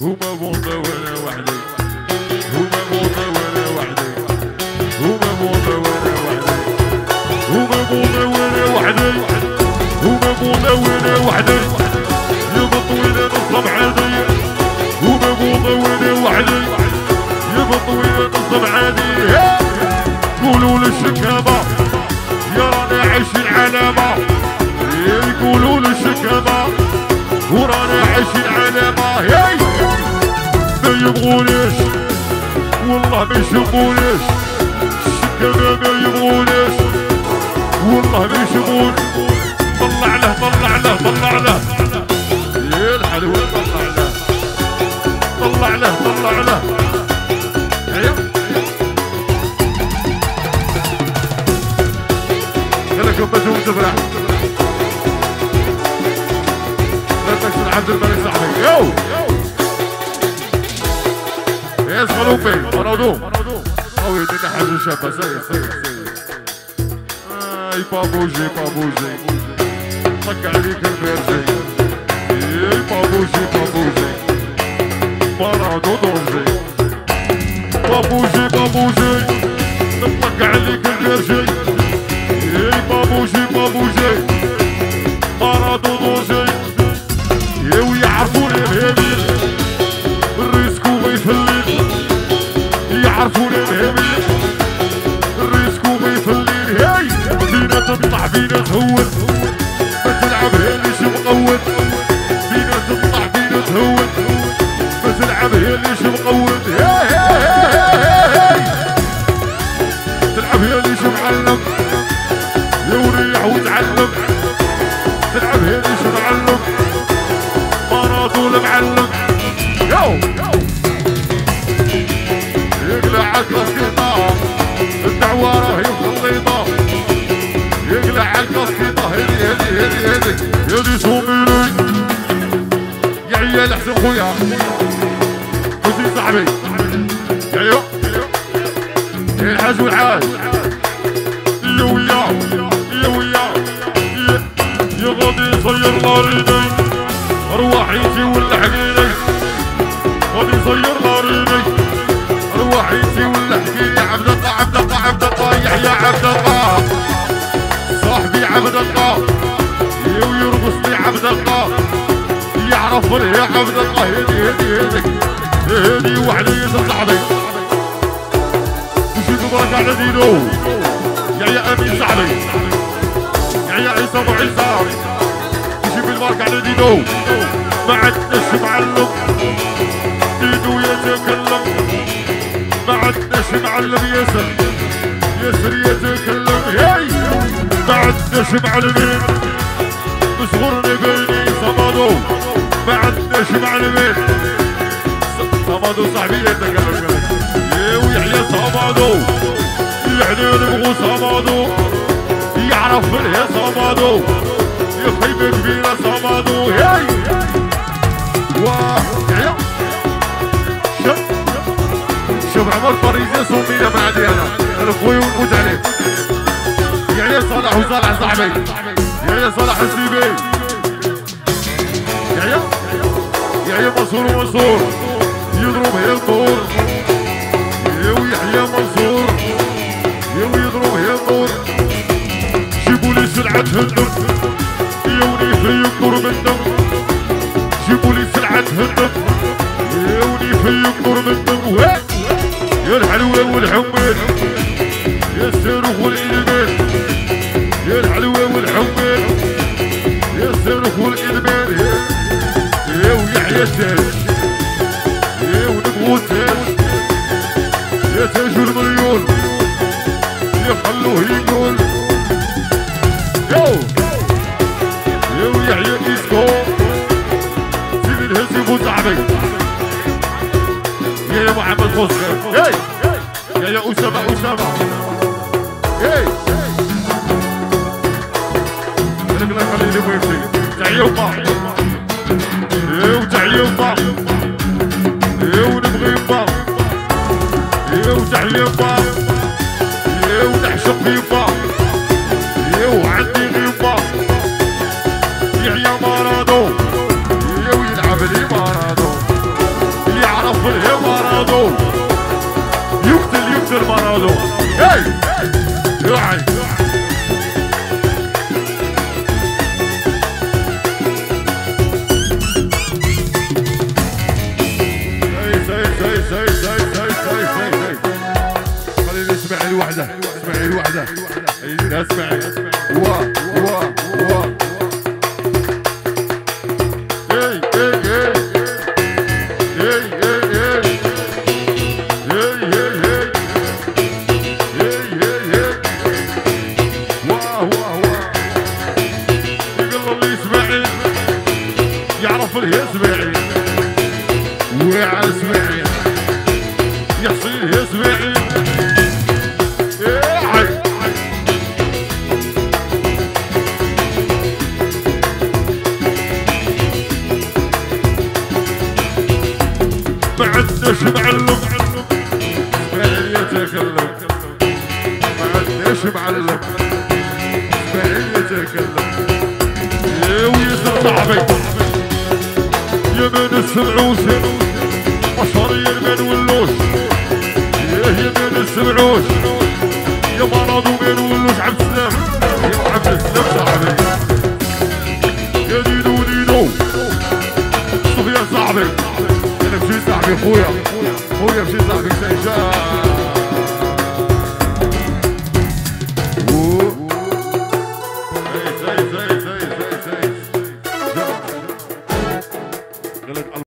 Uma wonder where والله ما يشوفونيش. الشكامة ما يبغونيش. والله ما يشوفون. طلع له طلع له طلع له يا الحلوة طلع له طلع له طلع له هيا خليكم بزوم تفرح لا تكسر عبد الملك صاحبي يو. يس خلوفي مرادو او يدينا حاجه شابه سي سي سي اي با بوجي با بوجي طق عليك الفيرجي اي با بوجي با بوجي مرادو دوجي با بوجي با بوجي نطق عليك الفيرجي اي با بوجي با بوجي مرادو تطلع فينا تهون ما تلعب هاليش مقود فينا تطلع فينا تهون ما تلعب مقود هاي هاي هاي تلعب هاليش معلم يا وريح وتعلم عيال احسن خويا خوتي صاحبي يا الحاج والحاج يا ويا. يا غادي يصير ناريني. روحيتي ولحقيني غادي يصير ناريني. روحيتي ولحقيني عبد الله عبد الله عبد الله يحيى عبد الله. صاحبي عبد الله. يعرف يا عبد الله هدي هدي هدي هدي وحدي صاحبي وشي تبارك على دينو يا يا أمين صاحبي يا يا عيسى أبو عيسى. يجيب المارك على ديدو ما عندناش معلم ديدو يتكلم. ما عندناش معلم ياسر ياسر يتكلم. هاي! ما عندناش معلمين عندناش معلمين صمدو صاحبي يتكلم يا ويحيى صمدو يعني نبغو صمدو يعرف منها صمدو يا خيبة كبيرة صمدو هاي يا شوف عمر فريزة سمية ما عندي أنا أنا خويا ونموت عليه يا صالح وصالح صاحبي يا صالح السيبي يا يا منصور ومنصور. يضرب هي الطور. يا ويحيى منصور. يا ويضرب هي الطور. جيبوا لي سلعة هندم يوني في ينظر منهم جيبوا لي سلعة هندم يوني في منهم واه يا الحلوة والحمال يا الصاروخ والإلمان يا الحلوة والحمال يا الصاروخ والإلمان يا يا ويحيى التاج يا يا تاج المليون يا خلوه يقول يو يو يحيى ديسكو سيب الهزي فوت صاحبي يا يا محمد خسر يا يا أسامة أسامة تعليمها يا ونبغيها يا وتعليمها يا ونعشق فيها يا وعندي غيبة يعيا مرادو يا ويلعب لي مرادو يعرف لي مرادو يقتل يقتل مرادو هاي! زي زي زي زي زي خليني أسمع الوحدة أسمع الوحدة أسمع. وا وا وا. اي اي اي اي اي يعرف يحصي يسمعني إيه حي. ما عندناش معلم اسماعيل يتكلم ما عندناش معلم اسماعيل يتكلم يا ويسر صاحبي. يا من السبعوس بشر يا من ولوش يا من السبعوس يا مرض ومن ولوش عبد السلام يا عبد السلام صاحبي يا دينو دينو شوف يا صاحبي أنا مشي صاحبي خويا